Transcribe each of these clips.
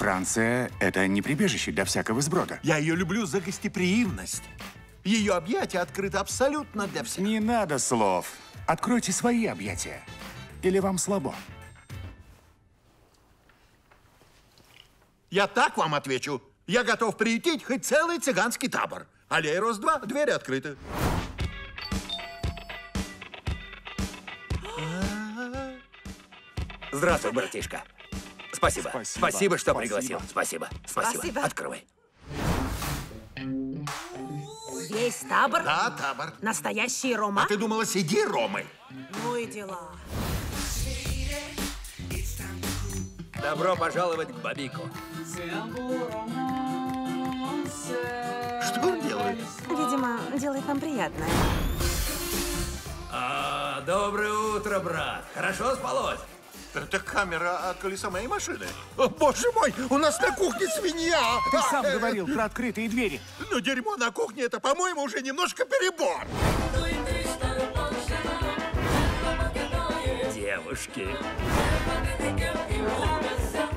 Франция — это не прибежище для всякого сброда. Я ее люблю за гостеприимность. Ее объятия открыты абсолютно для всех. Не надо слов. Откройте свои объятия. Или вам слабо? Я так вам отвечу. Я готов приютить хоть целый цыганский табор. Аллея Рос-2, двери открыты. Здравствуй, братишка. Спасибо. Спасибо. Спасибо, что Спасибо. пригласил. Спасибо. Спасибо. Спасибо. Открывай. Весь табор? Да, табор. Настоящие рома? А ты думала, сиди, Ромы? Ну и дела. Добро пожаловать к Бабику. Что он делает? Видимо, делает нам приятное. А, доброе утро, брат. Хорошо спалось? Это камера от колеса моей машины. О, боже мой, у нас на кухне свинья! Ты А, сам э, говорил про открытые двери. Но дерьмо на кухне, это, по-моему, уже немножко перебор. Девушки.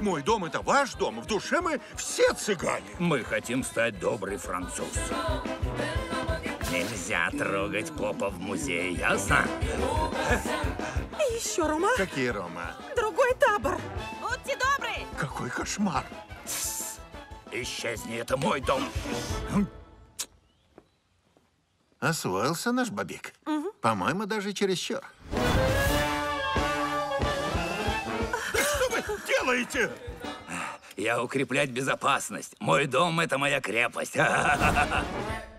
Мой дом — это ваш дом. В душе мы все цыгане. Мы хотим стать добрый француз. Нельзя трогать попа в музее, ясно? Еще рома? Какие, Рома? Другой табор. Будьте добры. Какой кошмар. Исчезни, это мой дом. Освоился наш бабик. По-моему, даже чересчур. Что вы делаете? Я укреплять безопасность. Мой дом — это моя крепость.